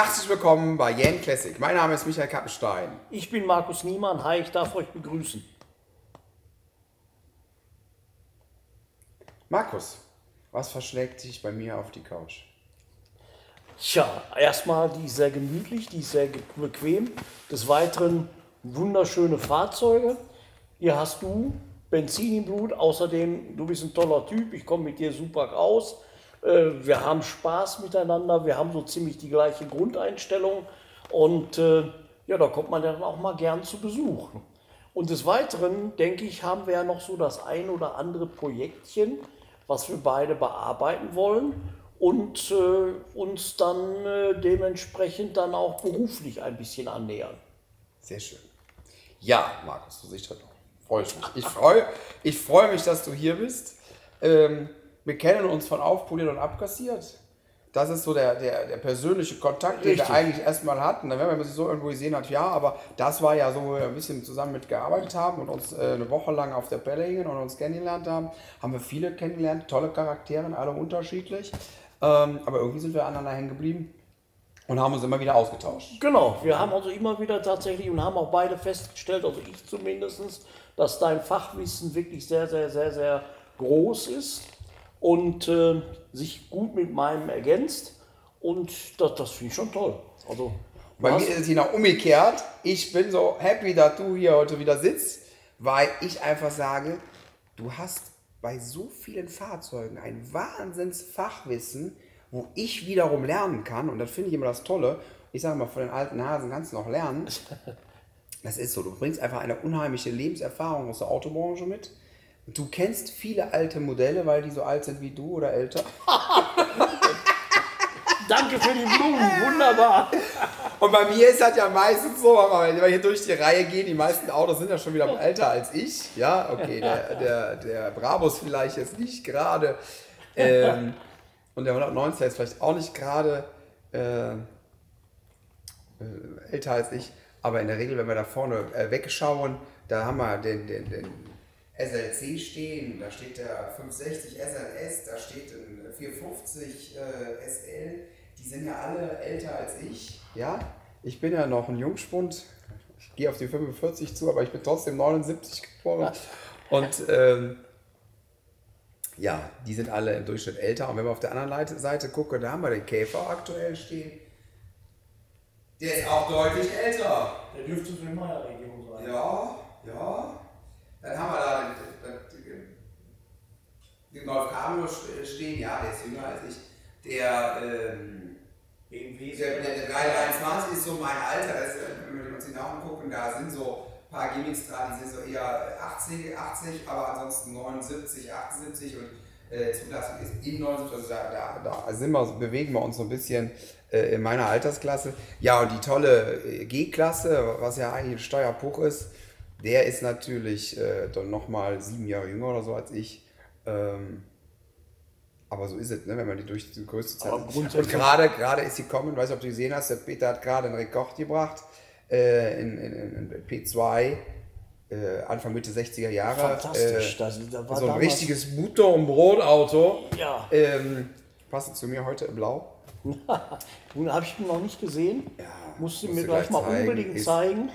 Herzlich willkommen bei Yen Classic. Mein Name ist Michael Kappenstein. Ich bin Markus Niemann. Hi, ich darf euch begrüßen. Markus, was verschlägt dich bei mir auf die Couch? Tja, erstmal die ist sehr gemütlich, die ist sehr bequem. Des Weiteren wunderschöne Fahrzeuge. Hier hast du Benzin im Blut. Außerdem, du bist ein toller Typ. Ich komme mit dir super aus. Äh, Wir haben Spaß miteinander. Wir haben so ziemlich die gleiche Grundeinstellung. Und äh, ja, da kommt man dann auch mal gern zu Besuch. Und des Weiteren, denke ich, haben wir ja noch so das ein oder andere Projektchen, was wir beide bearbeiten wollen und äh, uns dann äh, dementsprechend dann auch beruflich ein bisschen annähern. Sehr schön. Ja, Markus, du siehst heute noch. Freue ich mich. Ich freue, ich freue mich, dass du hier bist. Ähm, wir kennen uns von aufpoliert und abkassiert. Das ist so der, der, der persönliche Kontakt, den Richtig. wir eigentlich erstmal hatten. Wenn man sich so irgendwo gesehen hat, ja, aber das war ja so, wo wir ein bisschen zusammen mitgearbeitet haben und uns äh, eine Woche lang auf der Pelle hingen und uns kennengelernt haben. Haben wir viele kennengelernt, tolle Charaktere, alle unterschiedlich. Ähm, aber irgendwie sind wir aneinander hängen geblieben und haben uns immer wieder ausgetauscht. Genau, wir haben also immer wieder tatsächlich und haben auch beide festgestellt, also ich zumindest, dass dein Fachwissen wirklich sehr, sehr, sehr, sehr groß ist und äh, sich gut mit meinem ergänzt. Und das, das finde ich schon toll. Also, Bei mir ist es genau umgekehrt. Ich bin so happy, dass du hier heute wieder sitzt, weil ich einfach sage, du hast bei so vielen Fahrzeugen ein Wahnsinnsfachwissen, wo ich wiederum lernen kann. Und das finde ich immer das Tolle. Ich sage mal, von den alten Hasen kannst du noch lernen. Das ist so, du bringst einfach eine unheimliche Lebenserfahrung aus der Autobranche mit. Du kennst viele alte Modelle, weil die so alt sind wie du oder älter. Danke für die Blumen, wunderbar. Und bei mir ist das ja meistens so, aber wenn wir hier durch die Reihe gehen, die meisten Autos sind ja schon wieder älter als ich. Ja, okay, der, der, der Brabus vielleicht jetzt nicht gerade. Ähm, und der 190 ist vielleicht auch nicht gerade äh, äh, älter als ich. Aber in der Regel, wenn wir da vorne äh, wegschauen, da haben wir den, den, den SLC stehen, da steht der 560 SLS, da steht ein 450 äh, SL. Die sind ja alle älter als ich. Ja, ich bin ja noch ein Jungspund. Ich gehe auf die 45 zu, aber ich bin trotzdem 79 geboren. Und ähm, ja, die sind alle im Durchschnitt älter. Und wenn wir auf der anderen Seite gucken, da haben wir den Käfer aktuell stehen. Der ist auch deutlich älter. Der dürfte so in meiner Region sein. Ja, ja. Dann haben wir da den, Golf Cabrio st- stehen, ja, der ist jünger als ich. Der, ähm, BMW der, der, der 323 ist so mein Alter, ist, wenn wir uns die Namen gucken, da sind so ein paar Gimmicks dran, die sind so eher 80, 80 aber ansonsten 79, 78 und äh, Zulassung ist in 79, also da, da, da sind wir, bewegen wir uns so ein bisschen äh, in meiner Altersklasse. Ja, und die tolle äh, G-Klasse, was ja eigentlich ein Steuerpuch ist, der ist natürlich äh, dann nochmal sieben Jahre jünger oder so als ich. Ähm, aber so ist es, ne, wenn man die durch die größte Zeit. Und gerade, gerade ist sie kommen, weiß nicht, ob du gesehen hast, der Peter hat gerade einen Rekord gebracht äh, in, in, in P2, äh, Anfang Mitte 60er Jahre. Fantastisch. Äh, Das, da so ein richtiges Butter- und Brotauto. Ja. Ähm, passend zu mir heute im Blau. Nun habe ich ihn noch nicht gesehen. Ja, Musst du musst mir gleich gleich mal zeigen. unbedingt Ist- zeigen.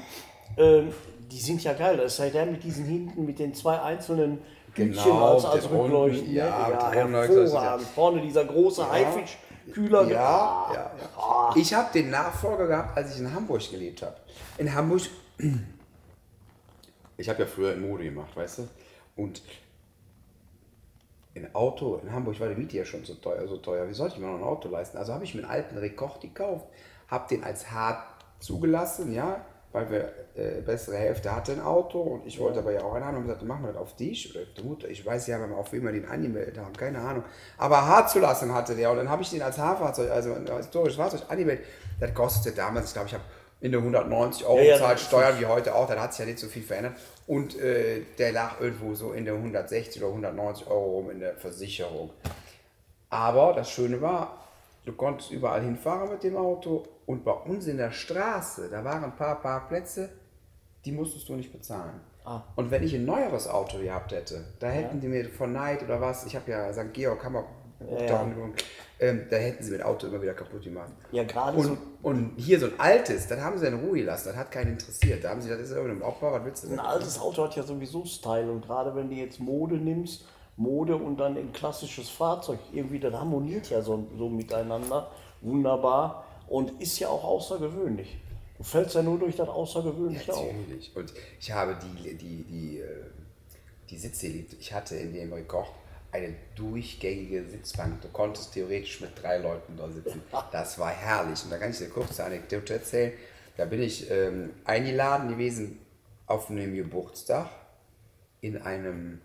Ähm, die sind ja geil. Das ist ja der mit diesen hinten, mit den zwei einzelnen Hütchen Genau, als, als runden, Rückleuchten. ne? ja, ja runden hervorragend. Vorne dieser große Haifischkühler. Ja, ja, ja. Ich habe den Nachfolger gehabt, als ich in Hamburg gelebt habe. In Hamburg, ich habe ja früher in Mode gemacht, weißt du? Und ein Auto in Hamburg war die Miete ja schon so teuer, so teuer. Wie sollte ich mir noch ein Auto leisten? Also habe ich mir einen alten Rekord gekauft, habe den als hart zugelassen, ja, weil wir äh, bessere Hälfte hatte ein Auto und ich wollte aber ja auch einen haben und gesagt, machen wir das auf dich oder auf die Mutter. Ich weiß ja, auf wen wir den angemeldet haben, keine Ahnung. Aber hart zu lassen hatte der und dann habe ich den als Haarfahrzeug, also ein historisches Fahrzeug angemeldet. Das kostete damals, ich glaube, ich habe in der 190 Euro Ja, ja, Steuern wie heute auch, dann hat sich ja nicht so viel verändert. Und äh, der lag irgendwo so in der 160 oder 190 Euro rum in der Versicherung. Aber das Schöne war, du konntest überall hinfahren mit dem Auto und bei uns in der Straße, da waren ein paar Parkplätze, die musstest du nicht bezahlen. Ah. Und wenn ich ein neueres Auto gehabt hätte, da hätten die mir von Neid oder was, ich habe ja St. Georg, wir Hochdownung. Ähm, da hätten sie mit Auto immer wieder kaputt gemacht. Ja, gerade so Und, und hier so ein altes, das haben sie in Ruhe gelassen, das hat keinen interessiert. Da haben sie, das ist ja irgendein Aufbau, was willst du ein denn? altes Auto hat ja sowieso Style und gerade wenn du jetzt Mode nimmst, Mode und dann ein klassisches Fahrzeug, irgendwie das harmoniert ja so, so miteinander, wunderbar und ist ja auch außergewöhnlich. Du fällst ja nur durch das Außergewöhnliche auf. Natürlich. Und ich habe die, die, die, äh, die Sitze geliebt. Ich hatte in dem Rekord eine durchgängige Sitzbank. Du konntest theoretisch mit drei Leuten da sitzen. Das war herrlich. Und da kann ich dir eine kurze Anekdote erzählen. Da bin ich ähm, eingeladen gewesen auf einem Geburtstag in einem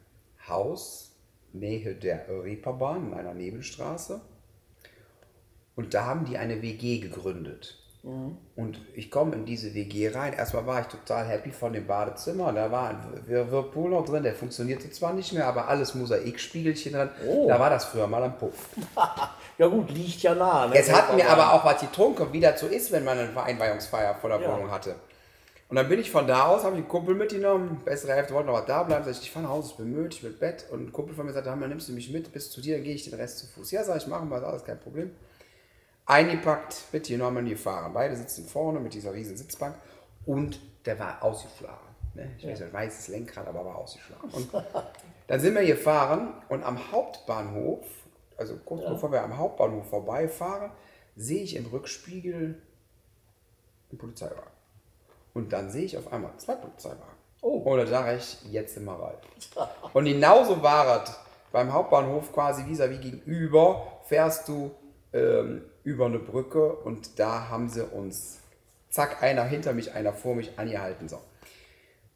Haus Nähe der Reeperbahn, in einer Nebenstraße. Und da haben die eine WG gegründet. Und ich komme in diese WG rein. Erstmal war ich total happy von dem Badezimmer. Da war ein Whirlpool noch drin, der funktionierte zwar nicht mehr, aber alles Mosaikspiegelchen drin. Oh. Da war das früher mal am Puff. Ja gut, liegt ja nah. Ne? Jetzt hatten wir aber auch was getrunken, wie das so ist, wenn man eine Einweihungsfeier vor der Ja. Wohnung hatte. Und dann bin ich von da aus, habe ich einen Kumpel mitgenommen, bessere Hälfte wollte noch was da bleiben, sag ich, ich fahre nach Hause, ich bin müde, ich will Bett. Und ein Kumpel von mir sagte, dann nimmst du mich mit bis zu dir, dann gehe ich den Rest zu Fuß. Ja, sag ich, machen wir, ist alles kein Problem. Eingepackt, mitgenommen, gefahren. Beide sitzen vorne mit dieser riesen Sitzbank und der war ausgeschlagen. Ne? Ich weiß nicht, weißes Lenkrad, aber war ausgeschlagen. Und dann sind wir gefahren und am Hauptbahnhof, also kurz bevor wir am Hauptbahnhof vorbeifahren, sehe ich im Rückspiegel einen Polizeiwagen. Und dann sehe ich auf einmal zwei Polizeiwagen. Oh. Und da sage ich, jetzt sind wir reif. Und genauso war es beim Hauptbahnhof quasi vis-à-vis gegenüber, fährst du ähm, über eine Brücke und da haben sie uns, zack, einer hinter mich, einer vor mich angehalten. So.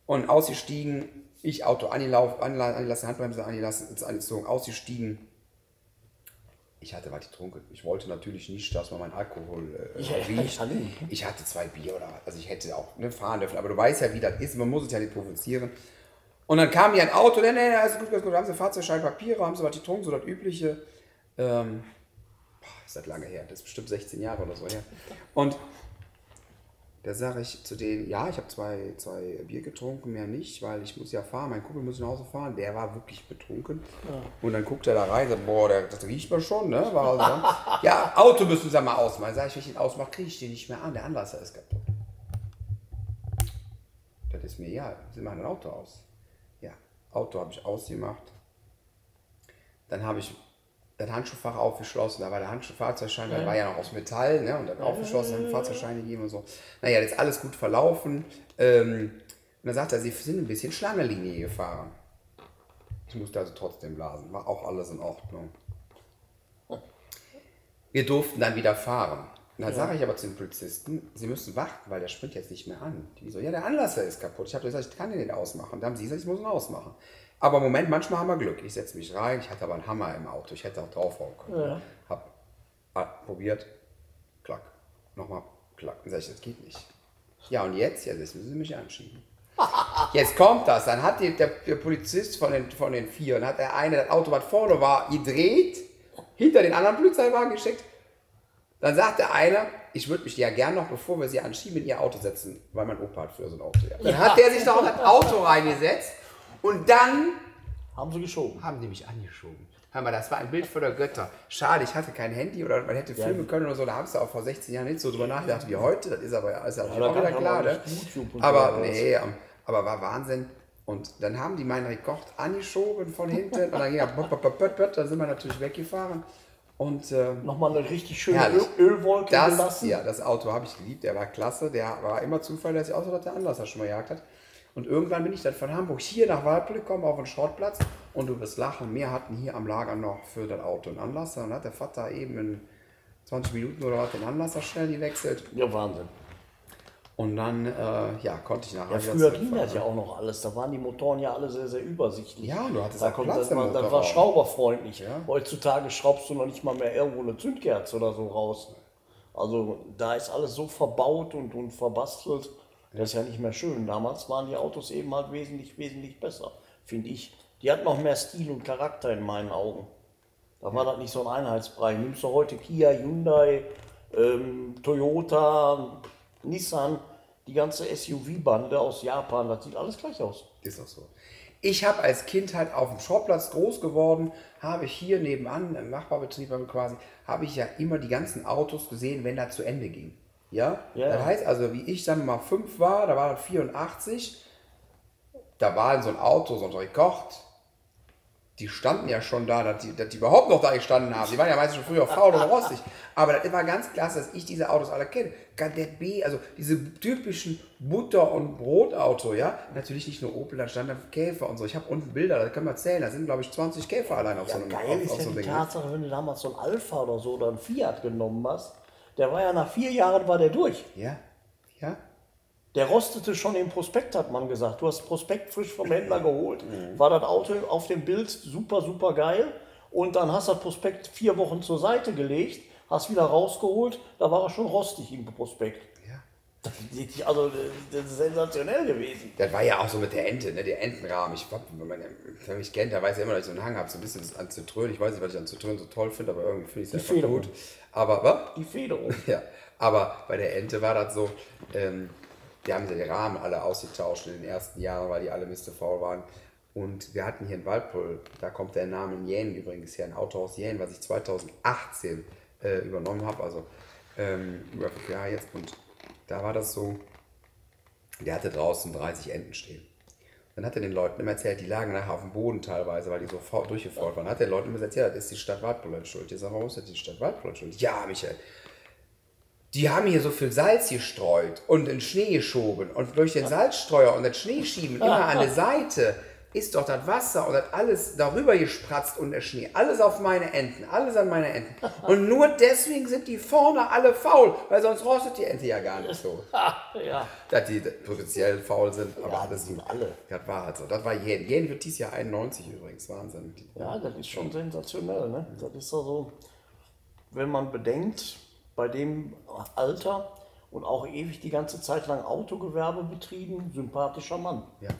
Und ausgestiegen, ich Auto angelassen, Handbremse angelassen, ins angezogen, ausgestiegen. Ich hatte was getrunken. Ich wollte natürlich nicht, dass man meinen Alkohol äh, Ja, riecht. Ich hatte zwei Bier oder. Also ich hätte auch ne, fahren dürfen. Aber du weißt ja, wie das ist. Man muss es ja nicht provozieren. Und dann kam hier ein Auto. Nee, nee, nee, alles gut, alles gut. Haben sie Fahrzeugschein, Papiere, haben sie was getrunken, so das Übliche. Ähm, boah, ist das lange her. Das ist bestimmt 16 Jahre oder so her. Und da sage ich zu denen, ja, ich habe zwei, zwei Bier getrunken, mehr nicht, weil ich muss ja fahren, mein Kumpel muss nach Hause fahren, der war wirklich betrunken. Und dann guckt er da rein, sagt, boah, der, das riecht man schon, ne? War also dann, ja, Auto müssen Sie mal ausmachen. Sag ich, wenn ich ihn ausmache, kriege ich den nicht mehr an, der Anlasser ist kaputt. Das ist mir ja, Sie machen ein Auto aus. Ja, Auto habe ich ausgemacht. Dann habe ich das Handschuhfach aufgeschlossen, da war der Handschuhfahrzeugschein, der war ja noch aus Metall, ne? Und dann aufgeschlossen, haben Fahrzeugscheine gegeben und so. Naja, das ist alles gut verlaufen. Ähm, und dann sagt er, sie sind ein bisschen Schlangenlinie gefahren. Ich musste also trotzdem blasen, war auch alles in Ordnung. Wir durften dann wieder fahren. Und dann sage ich aber zu den Polizisten, sie müssen warten, weil der springt jetzt nicht mehr an. Die so, ja, der Anlasser ist kaputt. Ich habe gesagt, ich kann den nicht ausmachen. Da haben sie gesagt, ich muss ihn ausmachen. Aber im Moment, manchmal haben wir Glück. Ich setze mich rein, ich hatte aber einen Hammer im Auto. Ich hätte auch draufhauen können. Ja. Hab ah, probiert, klack. Nochmal, klack. Dann sage ich, das geht nicht. Ja, und jetzt? Ja, jetzt müssen sie mich anschieben. Jetzt kommt das. Dann hat die, der, der Polizist von den, von den vier, und hat der eine das Auto, was vorne war, gedreht, hinter den anderen Polizeiwagen geschickt. Dann sagt der eine, ich würde mich ja gern noch, bevor wir sie anschieben, in ihr Auto setzen, weil mein Opa hat für so ein Auto. Ja. Dann hat der sich noch in das Auto reingesetzt und dann Haben sie geschoben. haben die mich angeschoben. Hör mal, das war ein Bild vor der Götter. Schade, ich hatte kein Handy oder man hätte filmen können oder so. Da haben sie auch vor 16 Jahren nicht so drüber nachgedacht wie heute. Das ist aber ist ja da auch wieder klar. aber Ne? Aber nee, ähm, aber war Wahnsinn. Und dann haben die meinen Rekord angeschoben von hinten und dann ging er, dann sind wir natürlich weggefahren. Und äh, Nochmal eine richtig schöne Herrlich. Öl Ölwolke das, gelassen. ja, das Auto habe ich geliebt, der war klasse, der war immer zuverlässig, außer dass der Anlasser schon mal gejagt hat. Und irgendwann bin ich dann von Hamburg hier nach Waldbrück gekommen auf den Schrottplatz und du wirst lachen, wir hatten hier am Lager noch für das Auto einen Anlasser und hat der Vater eben in 20 Minuten oder was den Anlasser schnell gewechselt Ja, Wahnsinn. und dann äh, ja, konnte ich nachher Ja, früher ging das ja auch noch alles. Da waren die Motoren ja alle sehr, sehr übersichtlich. Ja, du hattest da auch Platz das, im war, das war schrauberfreundlich. Ja. Heutzutage schraubst du noch nicht mal mehr irgendwo eine Zündkerze oder so raus. Also da ist alles so verbaut und, und verbastelt. Das ist ja nicht mehr schön. Damals waren die Autos eben halt wesentlich, wesentlich besser, finde ich. Die hatten noch mehr Stil und Charakter in meinen Augen. Da war das nicht so ein Einheitsbrei. Nimmst du heute Kia, Hyundai, ähm, Toyota, Nissan, die ganze SUV-Bande aus Japan, das sieht alles gleich aus. Ist auch so. Ich habe als Kind halt auf dem Schrottplatz groß geworden, habe ich hier nebenan, im Nachbarbetrieb quasi, habe ich ja immer die ganzen Autos gesehen, wenn das zu Ende ging. Ja? Ja. Das heißt also, wie ich dann mal fünf war, da war das 84, da war so ein Auto, so ein Rekord, die standen ja schon da, dass die, dass die überhaupt noch da gestanden haben. Die waren ja meistens schon früher faul oder rostig. Aber das war ganz klasse, dass ich diese Autos alle kenne. Kadett B, also diese typischen Butter- und Brotauto, ja. Natürlich nicht nur Opel, da stand da Käfer und so. Ich habe unten Bilder, da können wir zählen. Da sind, glaube ich, 20 Käfer allein auf so einem Geil auf, ist auf ja so die Ding. ne? Tatsache, wenn du damals so ein Alpha oder so oder ein Fiat genommen hast, der war ja nach vier Jahren war der durch. Ja, ja. Der rostete schon im Prospekt, hat man gesagt. Du hast Prospekt frisch vom Händler geholt. War das Auto auf dem Bild super, super geil. Und dann hast du das Prospekt vier Wochen zur Seite gelegt, hast wieder rausgeholt, da war er schon rostig im Prospekt. Ja. Also, das ist sensationell gewesen. Das war ja auch so mit der Ente, ne? der Entenrahmen. Ich, wenn man wer mich kennt, der weiß ja immer, dass ich so einen Hang habe, so ein bisschen an Zitrön. Ich weiß nicht, was ich an Zitrön so toll finde, aber irgendwie finde ich es einfach Federung. gut. Aber, was? Die Federung. Ja, aber bei der Ente war das so, ähm, die haben ja die Rahmen alle ausgetauscht in den ersten Jahren, weil die alle mistefaul waren. Und wir hatten hier in Waldpool, da kommt der Name Jänen übrigens her, ein Autohaus Jänen, was ich 2018 äh, übernommen habe, also ähm, über fünf Jahre jetzt. Und da war das so, der hatte draußen 30 Enten stehen. Dann hat er den Leuten immer erzählt, die lagen nachher auf dem Boden teilweise, weil die so faul- durchgefault waren. Hat der den Leuten immer erzählt, das ist die Stadt Waldpool schuld. Ich sage, warum ist das die Stadt Waldpool schuld? Ja, Michael, die haben hier so viel Salz gestreut und in Schnee geschoben. Und durch den Salzstreuer und das Schneeschieben immer an der Seite ist doch das Wasser und das alles darüber gespratzt und der Schnee. Alles auf meine Enten, alles an meine Enten. Und nur deswegen sind die vorne alle faul, weil sonst rostet die Ente ja gar nicht so. Ja. Dass die potenziell faul sind, aber Ja, das sind alle. Das war halt so. Das war Jen. Jen wird dieses Jahr 91 übrigens. Wahnsinn. Ja, das ist schon sensationell. Ne? Das ist also, wenn man bedenkt, bei dem Alter und auch ewig die ganze Zeit lang Autogewerbe betrieben, sympathischer Mann. Ja.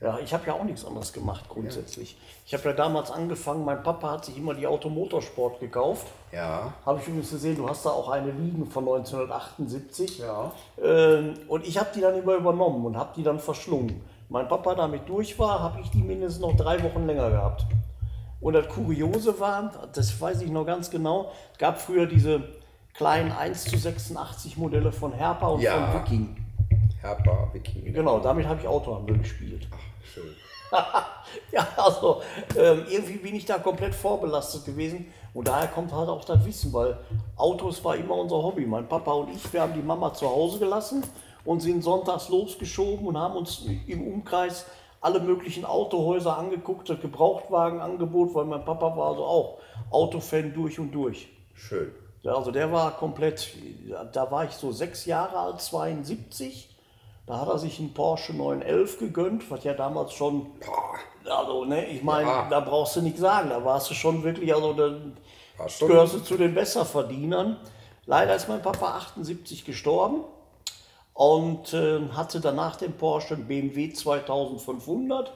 Ja, ich habe ja auch nichts anderes gemacht grundsätzlich. Ich habe ja damals angefangen, mein Papa hat sich immer die Automotorsport gekauft. Ja. Habe ich übrigens gesehen, du hast da auch eine liegen von 1978. Ja. Ähm, und ich habe die dann immer übernommen und habe die dann verschlungen. Mein Papa damit durch war, habe ich die mindestens noch drei Wochen länger gehabt. Und das Kuriose war, das weiß ich noch ganz genau, es gab früher diese kleinen 1 zu 86 Modelle von Herpa und Ja. von Viking. Herper, Viking. Genau, damit habe ich Autohandel gespielt. Schön. Ja, also ähm, irgendwie bin ich da komplett vorbelastet gewesen und daher kommt halt auch das Wissen, weil Autos war immer unser Hobby. Mein Papa und ich, wir haben die Mama zu Hause gelassen und sind sonntags losgeschoben und haben uns im Umkreis alle möglichen Autohäuser angeguckt, das Gebrauchtwagenangebot, weil mein Papa war also auch Autofan durch und durch. Schön. Ja, also der war komplett, da war ich so sechs Jahre alt, 72. Da hat er sich einen Porsche 911 gegönnt, was ja damals schon, also ne, ich meine, Ja. da brauchst du nicht sagen, da warst du schon wirklich, also da war schon. gehörst du zu den Besserverdienern. Leider ist mein Papa 78 gestorben und äh, hatte danach den Porsche einen BMW 2500,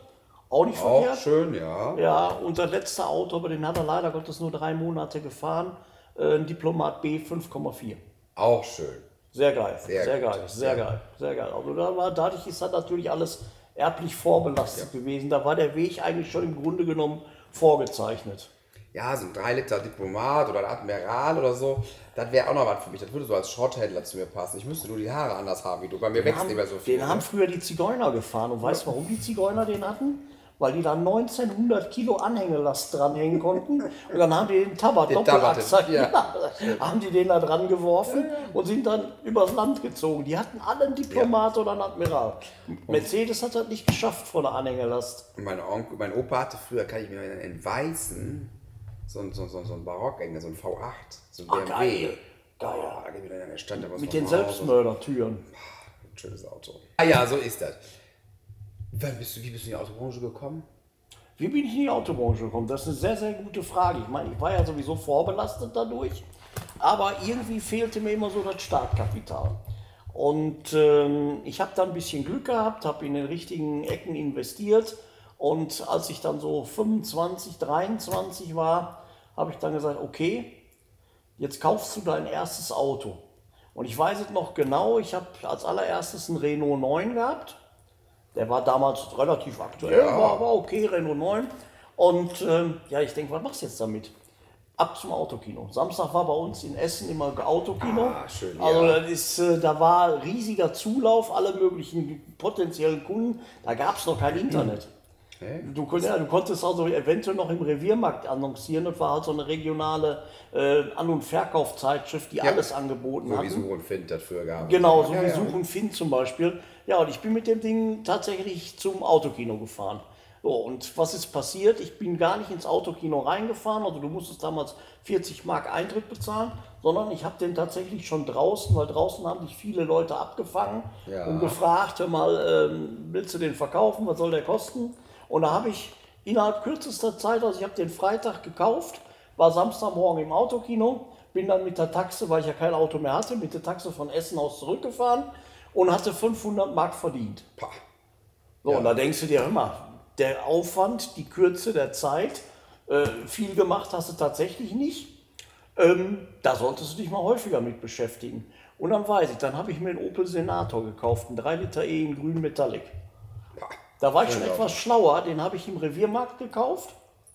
auch nicht Auch verkehrt. schön, ja. Ja, und das letzte Auto, aber den hat er leider Gottes nur drei Monate gefahren, äh, ein Diplomat B 5,4. Auch schön. Sehr geil, Sehr sehr, geil, sehr geil, sehr geil. Also da war, dadurch ist das natürlich alles erblich vorbelastet gewesen. Da war der Weg eigentlich schon im Grunde genommen vorgezeichnet. Ja, so ein 3 Liter Diplomat oder ein Admiral oder so, das wäre auch noch was für mich. Das würde so als Schrotthändler zu mir passen. Ich müsste nur die Haare anders haben wie du. Bei mir wächst nicht mehr so viel. Den haben ne? früher die Zigeuner gefahren. Und weißt du, warum die Zigeuner den hatten? Weil die da 1900 Kilo Anhängelast dranhängen konnten. Und dann haben die den Tabak Den Doppelachser, ja. ja. haben die den da dran geworfen und sind dann übers Land gezogen. Die hatten alle einen Diplomat oder einen Admiral. Mercedes hat das nicht geschafft vor der Anhängelast. Mein, Onkel, mein Opa hatte früher, kann ich mir in Weißen so ein, so, so, so ein Barockengel, so ein V8, so ein Ah, BMW. geil. Geil. Oh, da Stadt, da Mit den. Selbstmördertüren. Ein schönes Auto. Ah ja, so ist das. Bist du, wie bist du in die Autobranche gekommen? Wie bin ich in die Autobranche gekommen? Das ist eine sehr, sehr gute Frage. Ich meine, ich war ja sowieso vorbelastet dadurch, aber irgendwie fehlte mir immer so das Startkapital. Und ähm, ich habe da ein bisschen Glück gehabt, habe in den richtigen Ecken investiert und als ich dann so 25, 23 war, habe ich dann gesagt, okay, jetzt kaufst du dein erstes Auto. Und ich weiß es noch genau, ich habe als allererstes ein Renault 9 gehabt Der war damals relativ aktuell, Ja. war aber okay, Renault 9. Und ähm, ja, ich denke, was machst du jetzt damit? Ab zum Autokino. Samstag war bei uns in Essen immer Autokino. Ah, schön, also ja. das ist, äh, da war riesiger Zulauf, alle möglichen potenziellen Kunden. Da gab es noch kein Internet. Du, ja, du konntest also eventuell noch im Reviermarkt annoncieren. Das war halt so eine regionale äh, An- und Verkaufszeitschrift, die alles angeboten So hat. wie Such und Find das früher gab. Genau, so ja, wie ja. Such und Find zum Beispiel. Ja, und ich bin mit dem Ding tatsächlich zum Autokino gefahren. So, und was ist passiert? Ich bin gar nicht ins Autokino reingefahren, also du musstest damals 40 Mark Eintritt bezahlen, sondern ich habe den tatsächlich schon draußen, weil draußen haben dich viele Leute abgefangen Ja. und gefragt, hör mal, ähm, willst du den verkaufen, was soll der kosten? Und da habe ich innerhalb kürzester Zeit, also ich habe den Freitag gekauft, war Samstagmorgen im Autokino, bin dann mit der Taxe, weil ich ja kein Auto mehr hatte, mit der Taxe von Essen aus zurückgefahren und hatte 500 Mark verdient. Pah. So, Ja. und da denkst du dir, mal, der Aufwand, die Kürze der Zeit, äh, viel gemacht hast du tatsächlich nicht. Ähm, da solltest du dich mal häufiger mit beschäftigen. Und dann weiß ich, dann habe ich mir einen Opel Senator gekauft, einen 3 Liter E in grün Metallic. Da war ich schon etwas schlauer, den habe ich im Reviermarkt gekauft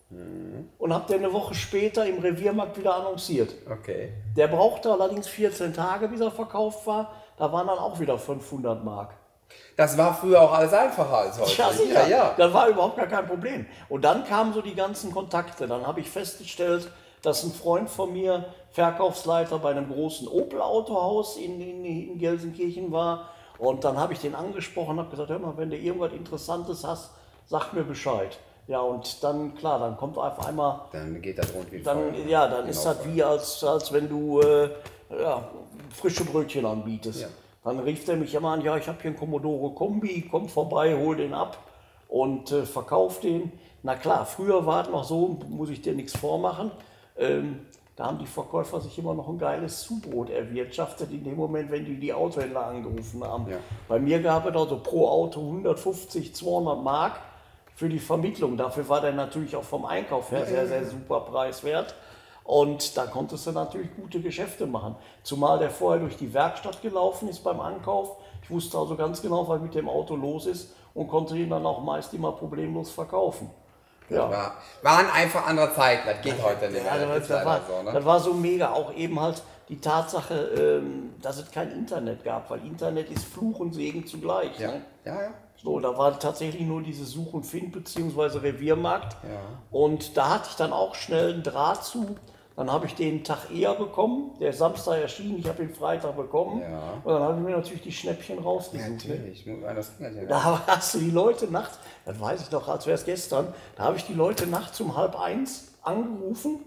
Mhm. und habe den eine Woche später im Reviermarkt wieder annonciert. Okay. Der brauchte allerdings 14 Tage, bis er verkauft war. Da waren dann auch wieder 500 Mark. Das war früher auch alles einfacher als heute. Ja, sicher. Ja, ja. Das war überhaupt gar kein Problem. Und dann kamen so die ganzen Kontakte. Dann habe ich festgestellt, dass ein Freund von mir Verkaufsleiter bei einem großen Opel-Autohaus in, in, in Gelsenkirchen war. Und dann habe ich den angesprochen und habe gesagt, hör mal, wenn du irgendwas Interessantes hast, sag mir Bescheid. Ja, und dann, klar, dann kommt auf einmal Dann geht das rund wie dann, ja, dann ist Genau. das wie, als, als wenn du äh, ja, frische Brötchen anbietest. Ja. Dann rief der mich immer an, ja, ich habe hier einen Commodore Kombi, komm vorbei, hol den ab und äh, verkauf den. Na klar, früher war es noch so, muss ich dir nichts vormachen. Ähm, da haben die Verkäufer sich immer noch ein geiles Zubrot erwirtschaftet, in dem Moment, wenn die die Autohändler angerufen haben. Ja. Bei mir gab es also pro Auto 150, 200 Mark für die Vermittlung. Dafür war der natürlich auch vom Einkauf her sehr, sehr super preiswert. Und da konntest du natürlich gute Geschäfte machen. Zumal der vorher durch die Werkstatt gelaufen ist beim Ankauf. Ich wusste also ganz genau, was mit dem Auto los ist und konnte ihn dann auch meist immer problemlos verkaufen. Ja. War, waren einfach andere Zeiten, das geht heute nicht mehr. Ja, das das, war, so, ne? das war so mega. Auch eben halt die Tatsache, ähm, dass es kein Internet gab, weil Internet ist Fluch und Segen zugleich. Ja, Ne? ja, ja. So, da war tatsächlich nur diese Such- und Find- bzw. Reviermarkt. Ja. Und da hatte ich dann auch schnell einen Draht zu. Dann habe ich den Tag eher bekommen. Der ist Samstag erschienen, ich habe ihn Freitag bekommen. Ja. Und dann habe ich mir natürlich die Schnäppchen rausgesucht. ne? Natürlich, Da hast du die Leute nachts, das weiß ich noch, als wäre es gestern, da habe ich die Leute nachts um halb eins angerufen,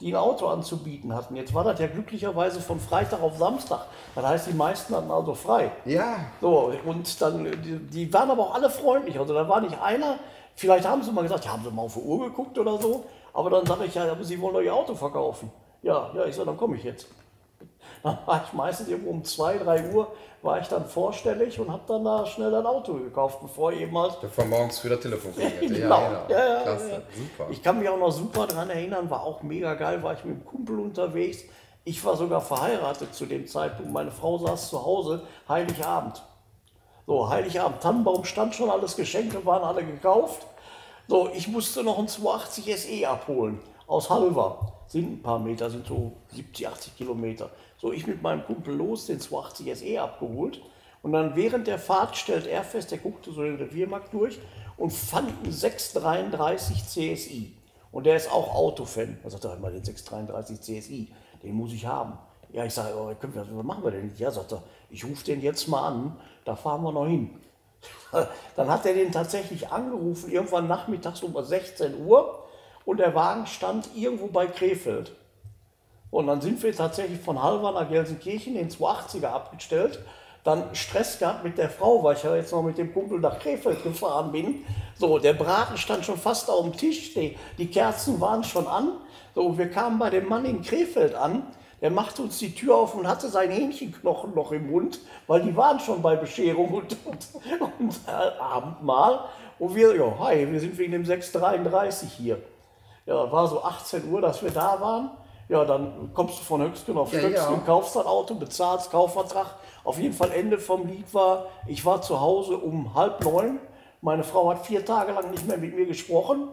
die ein Auto anzubieten hatten. Jetzt war das ja glücklicherweise von Freitag auf Samstag. Das heißt, die meisten hatten also frei. Ja, So, und dann, die, die waren aber auch alle freundlich. Also da war nicht einer, vielleicht haben sie mal gesagt, ja, haben sie mal auf die Uhr geguckt oder so. Aber dann sage ich, ja, aber sie wollen ihr Auto verkaufen. Ja, ja, ich sage, dann komme ich jetzt. Dann war ich meistens irgendwo um 2, 3 Uhr, war ich dann vorstellig und habe dann da schnell ein Auto gekauft, bevor halt von morgens das Telefon klingelt. Genau. Ja, genau. Ja, ja, Klasse, ja. super. Ich kann mich auch noch super daran erinnern, war auch mega geil, war ich mit einem Kumpel unterwegs. Ich war sogar verheiratet zu dem Zeitpunkt. Meine Frau saß zu Hause, Heiligabend. So, Heiligabend, Tannenbaum stand schon, alles Geschenke waren alle gekauft. So, ich musste noch einen 280 SE abholen aus Halver. Sind ein paar Meter, sind so 70, 80 Kilometer. So, ich mit meinem Kumpel los, den 280 SE abgeholt. Und dann während der Fahrt stellt er fest, er guckte so den Reviermarkt durch und fand einen 633 CSI. Und der ist auch Autofan. Da sagt er mal, den 633 CSI, den muss ich haben. Ja, ich sage, oh, was machen wir denn? Ja, sagt er, ich rufe den jetzt mal an, da fahren wir noch hin. Dann hat er den tatsächlich angerufen, irgendwann nachmittags um 16 Uhr und der Wagen stand irgendwo bei Krefeld. Und dann sind wir tatsächlich von Halver nach Gelsenkirchen den 280er abgestellt. Dann Stress gehabt mit der Frau, weil ich ja jetzt noch mit dem Kumpel nach Krefeld gefahren bin. So, der Braten stand schon fast auf dem Tisch, die, die Kerzen waren schon an. So, wir kamen bei dem Mann in Krefeld an. Der machte uns die Tür auf und hatte sein Hähnchenknochen noch im Mund, weil die waren schon bei Bescherung und, und, und äh, Abendmahl. Und wir, ja, hi, wir sind wegen dem 633 hier. Ja, war so 18 Uhr, dass wir da waren. Ja, dann kommst du von Höchstgen auf Ja, Stöcksken, ja. kaufst dein Auto, bezahlst Kaufvertrag. Auf jeden Fall Ende vom Lied war, ich war zu Hause um halb neun. Meine Frau hat vier Tage lang nicht mehr mit mir gesprochen.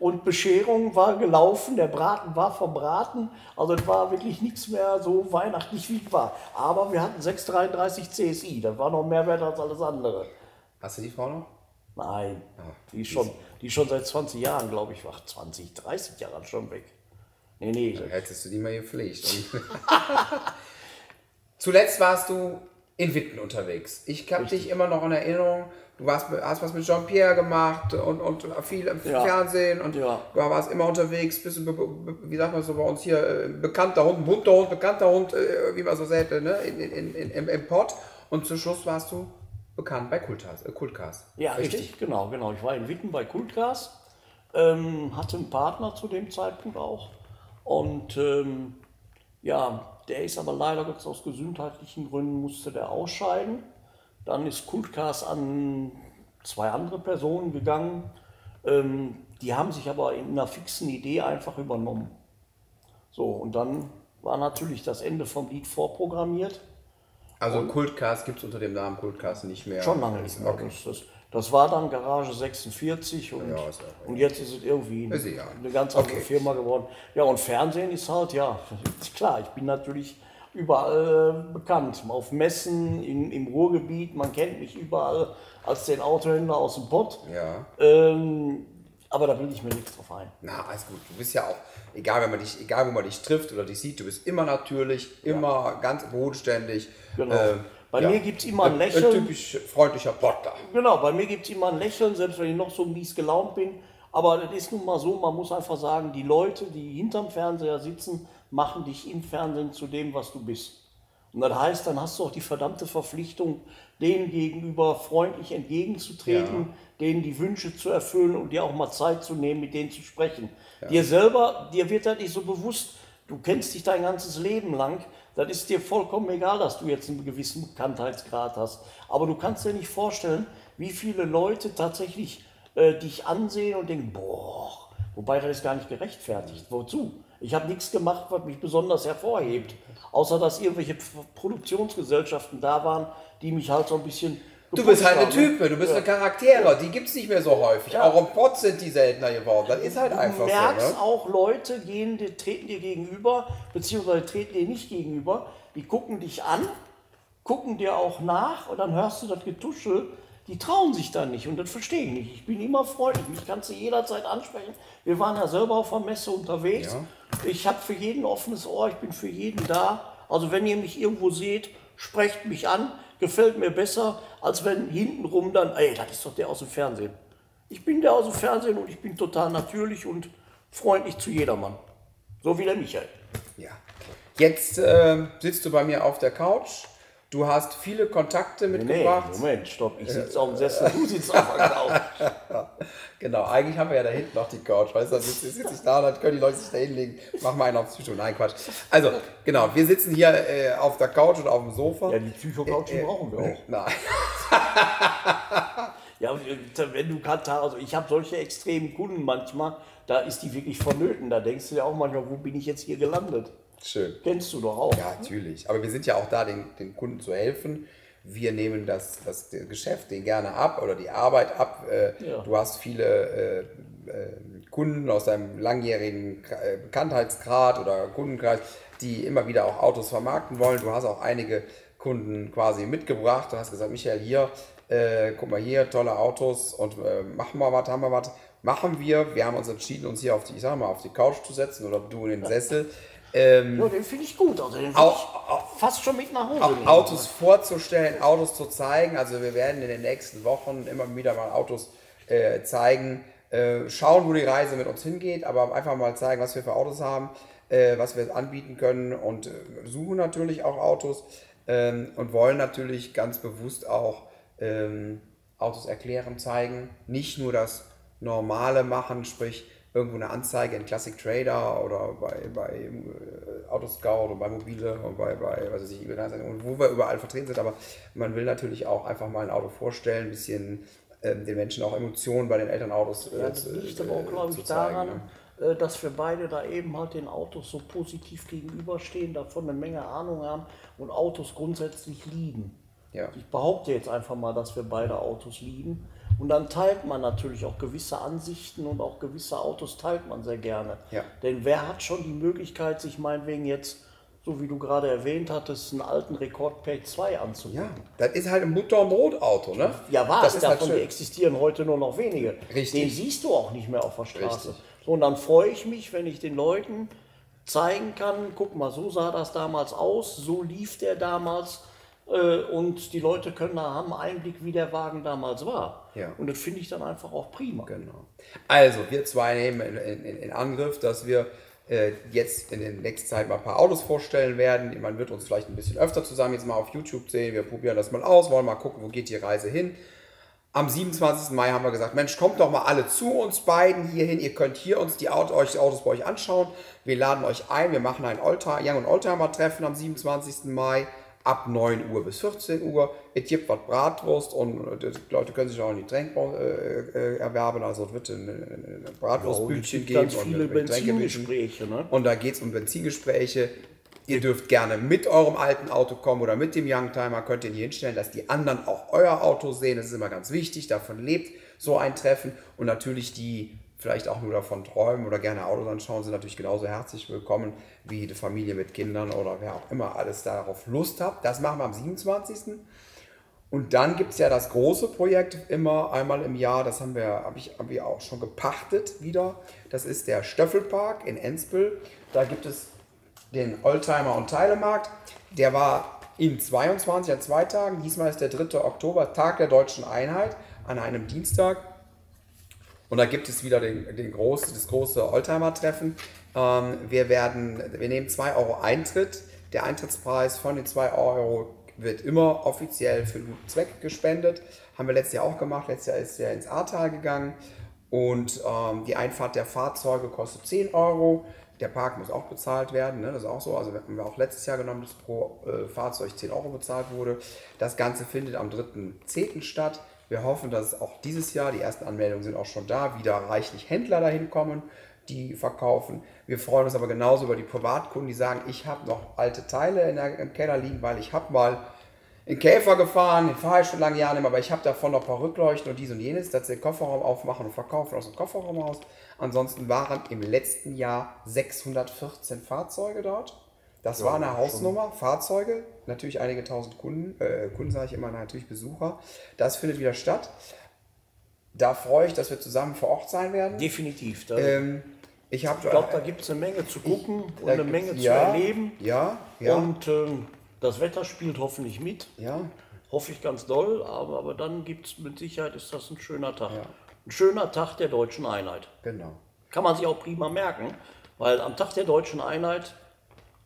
Und Bescherung war gelaufen, der Braten war verbraten. Also es war wirklich nichts mehr so weihnachtlich, wie es war. Aber wir hatten 633 CSI, das war noch mehr wert als alles andere. Hast du die Frau noch? Nein, Ah, die, ist schon, die ist schon seit 20 Jahren, glaube ich, ach, 20, 30 Jahren schon weg. Nee, nee, Dann hättest du die mal gepflegt. Zuletzt warst du in Witten unterwegs. Ich habe dich immer noch in Erinnerung. Du warst, hast was mit Jean-Pierre gemacht und, und viel im Ja. Fernsehen und Ja. du warst immer unterwegs, bist, wie sagt man so bei uns hier, äh, bekannter Hund, bunter Hund, bekannter Hund, äh, wie man so sagte, ne? in, in, in, im, im Pott. Und zum Schluss warst du bekannt bei Kultcast. Äh, Kultcast. Ja, richtig? genau, genau. Ich war in Witten bei Kultgas, ähm, hatte einen Partner zu dem Zeitpunkt auch. Und ähm, ja, der ist aber leider Gottes aus gesundheitlichen Gründen musste der ausscheiden. Dann ist Kultgas an zwei andere Personen gegangen. Ähm, die haben sich aber in einer fixen Idee einfach übernommen. So, und dann war natürlich das Ende vom Lied vorprogrammiert. Also Kultcast gibt es unter dem Namen Kultcast nicht mehr. Schon lange nicht mehr. Okay. Das, das, war dann Garage 46 und, Ja, auch und jetzt ist es irgendwie Ist eine ganz andere Okay. Firma geworden. Ja, und Fernsehen ist halt, ja, ist klar, ich bin natürlich überall äh, bekannt. Auf Messen, in, im Ruhrgebiet, man kennt mich überall als den Autohändler aus dem Pott. Ja. Ähm, aber da bilde ich mir nichts drauf ein. Na, alles gut. Du bist ja auch, egal, wenn man dich, egal wo man dich trifft oder dich sieht, du bist immer natürlich, immer ganz bodenständig. Genau. Ähm, Bei ja. mir gibt es immer ein Ein Lächeln. typisch freundlicher Potter. Genau, bei mir gibt es immer ein Lächeln, selbst wenn ich noch so mies gelaunt bin. Aber das ist nun mal so, man muss einfach sagen, die Leute, die hinterm Fernseher sitzen, machen dich im Fernsehen zu dem, was du bist. Und das heißt, dann hast du auch die verdammte Verpflichtung, denen gegenüber freundlich entgegenzutreten, denen die Wünsche zu erfüllen und dir auch mal Zeit zu nehmen, mit denen zu sprechen. Dir selber, dir wird das nicht so bewusst, du kennst dich dein ganzes Leben lang, das ist dir vollkommen egal, dass du jetzt einen gewissen Bekanntheitsgrad hast. Aber du kannst dir nicht vorstellen, wie viele Leute tatsächlich äh, dich ansehen und denken, boah, wobei das ist gar nicht gerechtfertigt. Wozu? Ich habe nichts gemacht, was mich besonders hervorhebt. Außer dass irgendwelche Produktionsgesellschaften da waren, die mich halt so ein bisschen. Du bist halt eine haben. Type, du bist eine Charaktere, die gibt es nicht mehr so häufig. Ja. Auch im Pott sind die seltener geworden. Das ist halt einfach Du merkst so. Ne? auch Leute, gehen, dir, treten dir gegenüber, beziehungsweise treten dir nicht gegenüber, die gucken dich an, gucken dir auch nach und dann hörst du das Getuschel, die trauen sich dann nicht und das verstehe ich nicht. Ich bin immer freundlich, mich kannst du jederzeit ansprechen. Wir waren ja selber auf der Messe unterwegs. Ich habe für jeden offenes Ohr, ich bin für jeden da. Also wenn ihr mich irgendwo seht, sprecht mich an, gefällt mir besser, als wenn hintenrum dann, ey, das ist doch der aus dem Fernsehen. Ich bin der aus dem Fernsehen und ich bin total natürlich und freundlich zu jedermann. So wie der Michael. Ja. Jetzt äh, sitzt du bei mir auf der Couch. Du hast viele Kontakte Nee, mitgebracht. Moment, stopp. Ich sitze auf dem Sessel, du sitzt auf der Couch. Genau, eigentlich haben wir ja da hinten noch die Couch. Weißt du, dann sitze sitz ich da, dann können die Leute sich da hinlegen. Mach mal einen auf Psycho. Nein, Quatsch. Also, genau, wir sitzen hier äh, auf der Couch oder auf dem Sofa. Ja, die Psycho-Couch, die brauchen wir auch. Nein. Ja, wenn du Katar, also ich habe solche extremen Kunden manchmal, da ist die wirklich vonnöten. Da denkst du dir auch manchmal, wo bin ich jetzt hier gelandet? Schön. Kennst du doch auch. Ja, natürlich. Aber wir sind ja auch da, den, den Kunden zu helfen. Wir nehmen das, das Geschäft den gerne ab oder die Arbeit ab. Äh, Ja. Du hast viele äh, äh, Kunden aus deinem langjährigen äh, Bekanntheitsgrad oder Kundenkreis, die immer wieder auch Autos vermarkten wollen. Du hast auch einige Kunden quasi mitgebracht. Du hast gesagt, Michael, hier, äh, guck mal hier, tolle Autos und äh, machen wir was, haben wir was. Machen wir. Wir haben uns entschieden, uns hier auf die, ich sag mal, auf die Couch zu setzen oder du in den Sessel. Ähm, Ja, den finde ich gut. Also den Auch- ich fast schon mit nach Hause. auch. Autos vorzustellen, Autos zu zeigen. Also wir werden in den nächsten Wochen immer wieder mal Autos äh, zeigen, äh, schauen, wo die Reise mit uns hingeht, aber einfach mal zeigen, was wir für Autos haben, äh, was wir anbieten können und äh, suchen natürlich auch Autos ähm, und wollen natürlich ganz bewusst auch ähm, Autos erklären, zeigen. Nicht nur das Normale machen, sprich irgendwo eine Anzeige in Classic Trader oder bei, bei äh, Autoscout und bei Mobile und bei, bei was weiß ich, und wo wir überall vertreten sind. Aber man will natürlich auch einfach mal ein Auto vorstellen, ein bisschen ähm, den Menschen auch Emotionen bei den Elternautos äh, Ja, das liegt aber auch, äh, glaube ich, zeigen, daran, ne? äh, dass wir beide da eben halt den Autos so positiv gegenüberstehen, davon eine Menge Ahnung haben und Autos grundsätzlich lieben. Ja. Ich behaupte jetzt einfach mal, dass wir beide Autos lieben. Und dann teilt man natürlich auch gewisse Ansichten und auch gewisse Autos teilt man sehr gerne. Ja. Denn wer hat schon die Möglichkeit, sich meinetwegen jetzt, so wie du gerade erwähnt hattest, einen alten Rekord Page 2 anzugucken? Ja, das ist halt ein Mutter- und Brotauto, ne? Ja, war das es halt davon, die schön. existieren heute nur noch wenige. Richtig. Den siehst du auch nicht mehr auf der Straße. Richtig. So, und dann freue ich mich, wenn ich den Leuten zeigen kann, guck mal, so sah das damals aus, so lief der damals und die Leute können da haben einen Einblick, wie der Wagen damals war. Ja. Und das finde ich dann einfach auch prima. Genau. Also, wir zwei nehmen in, in, in Angriff, dass wir äh, jetzt in der nächsten Zeit mal ein paar Autos vorstellen werden. Man wird uns vielleicht ein bisschen öfter zusammen jetzt mal auf YouTube sehen. Wir probieren das mal aus, wollen mal gucken, wo geht die Reise hin. Am 27. Mai haben wir gesagt, Mensch, kommt doch mal alle zu uns beiden hierhin. Ihr könnt hier uns die Auto, euch die Autos bei euch anschauen. Wir laden euch ein. Wir machen ein Oldtimer, Young und Oldtimer Treffen am 27. Mai ab 9 Uhr bis 14 Uhr. Es gibt was Bratwurst und äh, die Leute können sich auch ein Getränk äh, äh, erwerben. Also es wird ein, ein Bratwurstbütchen gibt geben ganz und viele Getränkebüchen. Benzingespräche. Ne? Und da geht es um Benzingespräche. Ihr dürft gerne mit eurem alten Auto kommen oder mit dem Youngtimer, könnt ihr ihn hier hinstellen, dass die anderen auch euer Auto sehen. Das ist immer ganz wichtig. Davon lebt so ein Treffen. Und natürlich die vielleicht auch nur davon träumen oder gerne Autos anschauen, sind natürlich genauso herzlich willkommen wie die Familie mit Kindern oder wer auch immer alles darauf Lust hat. Das machen wir am 27. Und dann gibt es ja das große Projekt immer einmal im Jahr, das haben wir, habe ich, haben wir auch schon gepachtet wieder. Das ist der Stöffelpark in Enzpel. Da gibt es den Oldtimer und Teilemarkt. Der war in 22 an zwei Tagen. Diesmal ist der 3. Oktober, Tag der deutschen Einheit, an einem Dienstag. Und da gibt es wieder den, den groß, das große Oldtimer-Treffen. Ähm, wir, werden, wir nehmen 2 Euro Eintritt. Der Eintrittspreis von den 2 Euro wird immer offiziell für einen guten Zweck gespendet. Haben wir letztes Jahr auch gemacht. Letztes Jahr ist er ins Ahrtal gegangen. Und ähm, die Einfahrt der Fahrzeuge kostet 10 Euro. Der Park muss auch bezahlt werden. Ne? Das ist auch so. Also haben wir auch letztes Jahr genommen, dass pro äh, Fahrzeug 10 Euro bezahlt wurde. Das Ganze findet am 3.10. statt. Wir hoffen, dass auch dieses Jahr, die ersten Anmeldungen sind auch schon da, wieder reichlich Händler dahin kommen, die verkaufen. Wir freuen uns aber genauso über die Privatkunden, die sagen, ich habe noch alte Teile in der, im Keller liegen, weil ich habe mal in Käfer gefahren, den fahre ich schon lange Jahre nicht mehr, aber ich habe davon noch ein paar Rückleuchten und dies und jenes, dass sie den Kofferraum aufmachen und verkaufen aus dem Kofferraum raus. Ansonsten waren im letzten Jahr 614 Fahrzeuge dort. Das war eine Hausnummer, Fahrzeuge, natürlich einige tausend Kunden, äh, Kunden sage ich immer, natürlich Besucher. Das findet wieder statt. Da freue ich, dass wir zusammen vor Ort sein werden. Definitiv. Da, Ähm, ich habe ich glaube, da gibt es eine Menge zu gucken und da eine Menge ja, zu erleben. Ja, ja, Und ähm, das Wetter spielt hoffentlich mit. ja. Hoffe ich ganz doll, aber, aber dann gibt es mit Sicherheit, ist das ein schöner Tag. Ja. Ein schöner Tag der deutschen Einheit. Genau. Kann man sich auch prima merken, weil am Tag der deutschen Einheit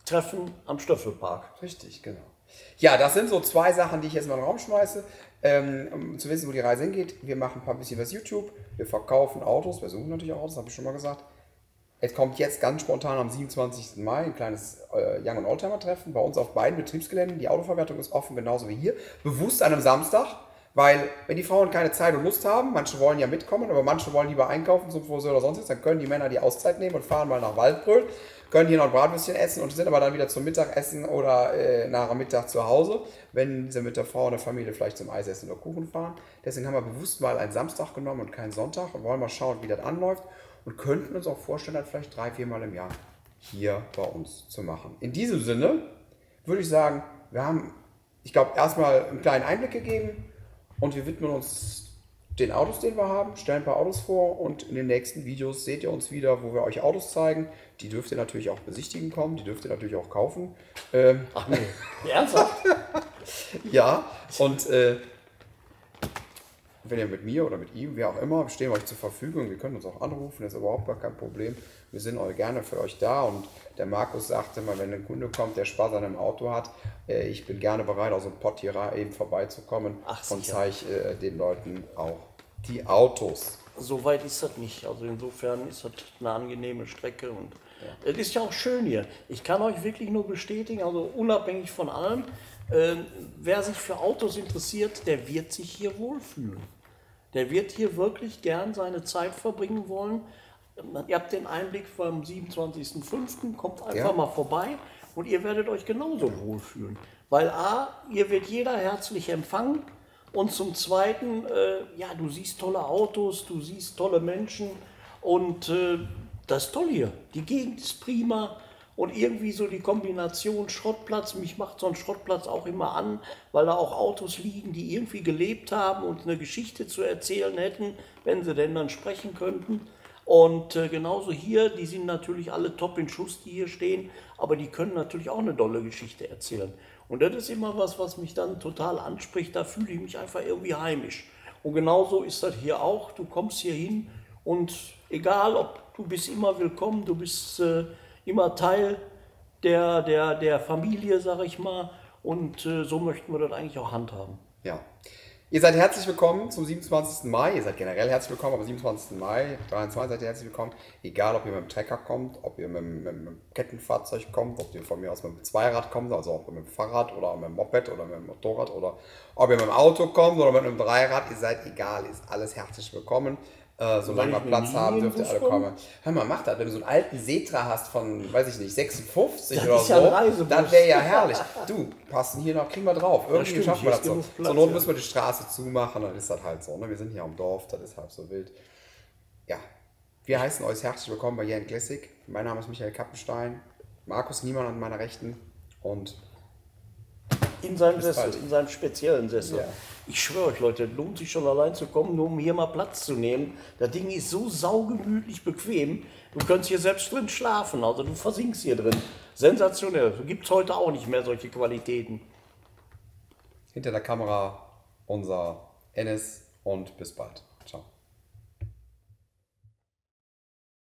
Treffen am Stöffelpark. Richtig, genau. Ja, das sind so zwei Sachen, die ich jetzt mal in den Raum schmeiße, ähm, um zu wissen, wo die Reise hingeht. Wir machen ein paar bisschen was YouTube, wir verkaufen Autos, wir suchen natürlich auch Autos, habe ich schon mal gesagt. Es kommt jetzt ganz spontan am 27. Mai ein kleines äh, Young- und Oldtimer-Treffen bei uns auf beiden Betriebsgeländen. Die Autoverwertung ist offen, genauso wie hier. Bewusst an einem Samstag, weil wenn die Frauen keine Zeit und Lust haben, manche wollen ja mitkommen, aber manche wollen lieber einkaufen zum Friseur oder sonst was, dann können die Männer die Auszeit nehmen und fahren mal nach Waldbröl, können hier noch ein Bratwürstchen essen und sind aber dann wieder zum Mittagessen oder äh, nach dem Mittag zu Hause, wenn sie mit der Frau und der Familie vielleicht zum Eisessen oder Kuchen fahren. Deswegen haben wir bewusst mal einen Samstag genommen und keinen Sonntag und wollen mal schauen, wie das anläuft und könnten uns auch vorstellen, das vielleicht drei, viermal im Jahr hier bei uns zu machen. In diesem Sinne würde ich sagen, wir haben, ich glaube, erstmal einen kleinen Einblick gegeben und wir widmen uns den Autos, den wir haben, stellen ein paar Autos vor und in den nächsten Videos seht ihr uns wieder, wo wir euch Autos zeigen. Die dürft ihr natürlich auch besichtigen kommen, die dürft ihr natürlich auch kaufen. Ähm, Ach nee, ernsthaft? ja, und äh, wenn ihr mit mir oder mit ihm, wer auch immer, stehen wir euch zur Verfügung. Wir können uns auch anrufen, das ist überhaupt gar kein Problem. Wir sind euch gerne für euch da und der Markus sagte mal, wenn ein Kunde kommt, der Spaß an einem Auto hat, äh, ich bin gerne bereit, aus dem Pott hier eben vorbeizukommen Ach, und zeige äh, den Leuten auch die Autos. So weit ist das nicht. Also insofern ist das eine angenehme Strecke und es ist ja auch schön hier. Ich kann euch wirklich nur bestätigen, also unabhängig von allem, äh, wer sich für Autos interessiert, der wird sich hier wohlfühlen. Der wird hier wirklich gern seine Zeit verbringen wollen. Ihr habt den Einblick vom 27.05. Kommt einfach Ja. mal vorbei und ihr werdet euch genauso wohlfühlen. Weil A, ihr wird jeder herzlich empfangen und zum Zweiten, äh, ja, du siehst tolle Autos, du siehst tolle Menschen und äh, das ist toll hier. Die Gegend ist prima und irgendwie so die Kombination Schrottplatz, mich macht so ein Schrottplatz auch immer an, weil da auch Autos liegen, die irgendwie gelebt haben und eine Geschichte zu erzählen hätten, wenn sie denn dann sprechen könnten. Und äh, genauso hier, die sind natürlich alle top in Schuss, die hier stehen, aber die können natürlich auch eine dolle Geschichte erzählen. Und das ist immer was, was mich dann total anspricht, da fühle ich mich einfach irgendwie heimisch. Und genauso ist das hier auch, du kommst hier hin und egal, ob du bist immer willkommen, du bist äh, immer Teil der, der, der Familie, sag ich mal, und äh, so möchten wir das eigentlich auch handhaben. Ja. Ihr seid herzlich willkommen zum 27. Mai. Ihr seid generell herzlich willkommen, aber 27. Mai, 23 seid ihr herzlich willkommen. Egal, ob ihr mit dem Trecker kommt, ob ihr mit, mit, mit dem Kettenfahrzeug kommt, ob ihr von mir aus mit dem Zweirad kommt, also auch mit dem Fahrrad oder mit dem Moped oder mit dem Motorrad oder ob ihr mit dem Auto kommt oder mit einem Dreirad, ihr seid egal, ist alles herzlich willkommen. Äh, solange wir Platz haben, dürft ihr alle kommen. Hör mal, macht das, wenn du so einen alten Setra hast von, weiß ich nicht, 56 Das oder ja so, Reisebus. dann wäre ja herrlich. Du, passen hier noch, kriegen wir drauf. Irgendwie stimmt, schaffen wir das so. Platz, Zur Not ja. müssen wir die Straße zumachen, dann ist das halt so. Ne? Wir sind hier am Dorf, das ist halb so wild. Ja, wir heißen euch herzlich willkommen bei Jan Classic. Mein Name ist Michael Kappenstein, Markus Niemann an meiner Rechten und In seinem Sessel, in seinem speziellen Sessel. Ja. Ich schwöre euch, Leute, lohnt sich schon allein zu kommen, nur um hier mal Platz zu nehmen. Das Ding ist so saugemütlich bequem. Du könntest hier selbst drin schlafen, also du versinkst hier drin. Sensationell. Gibt es heute auch nicht mehr solche Qualitäten. hinter der Kamera unser Ennis und bis bald.